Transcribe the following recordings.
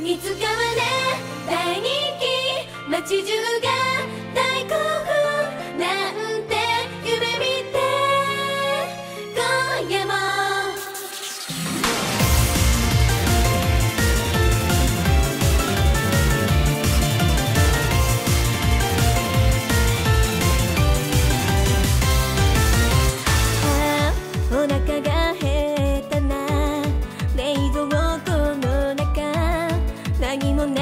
見つかわね。大人気。街中がにも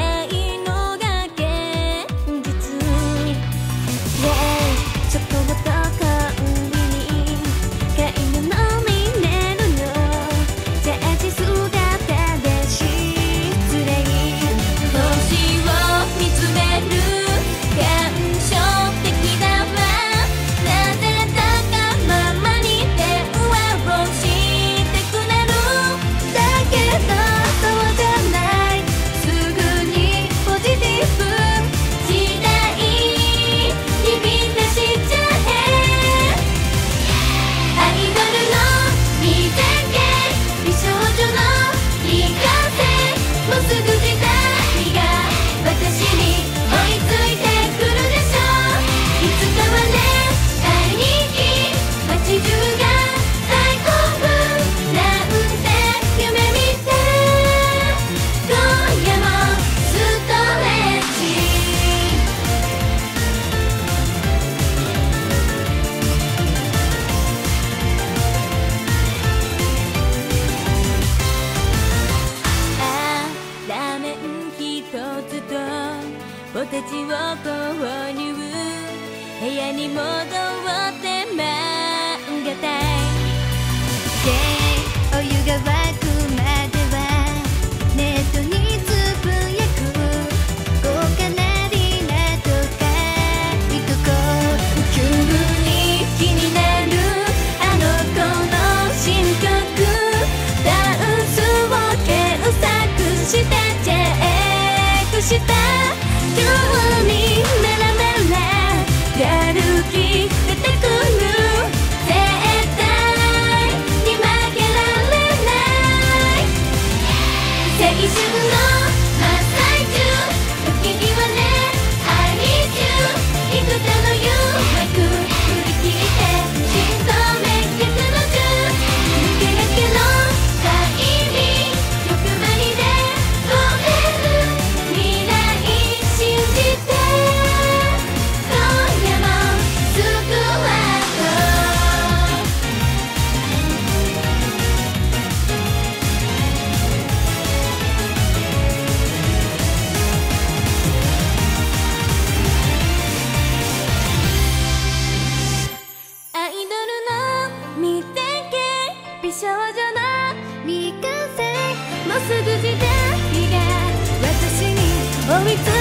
おたちを購入部屋に戻ってます今日みんな未完成もうすぐ時代が私に追いつく